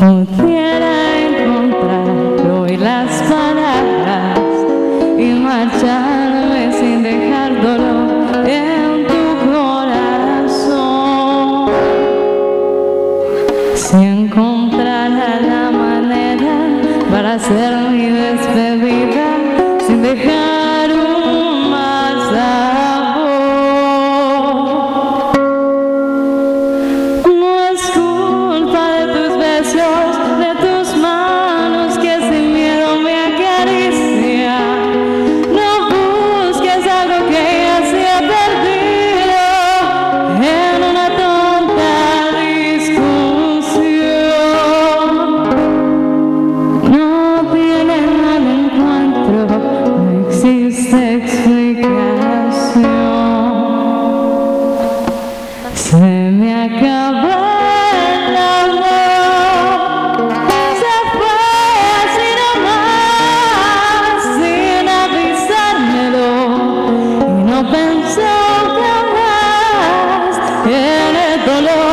pudiera encontrar hoy las palabras y marcharme sin dejar dolor en tu corazón. Si encontrara la manera para hacer mi despedida sin dejar en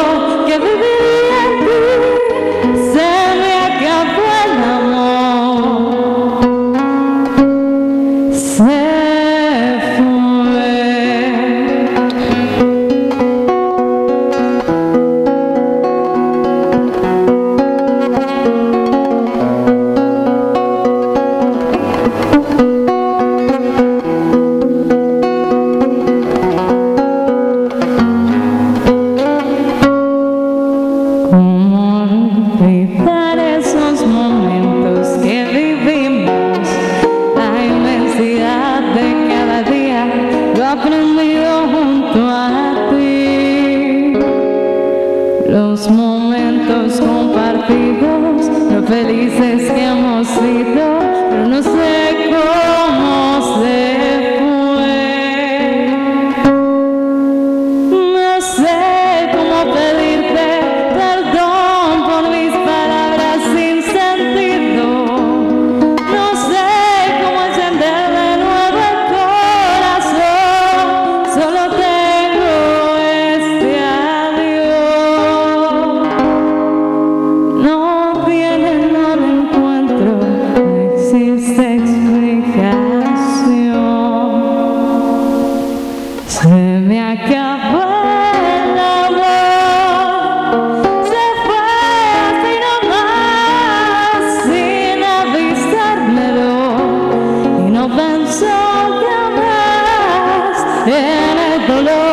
Los momentos compartidos, lo felices que hemos sido, pero no sé cómo se Se me acabó el amor, se fue así nomás, sin avisármelo, y no pensó jamás en el dolor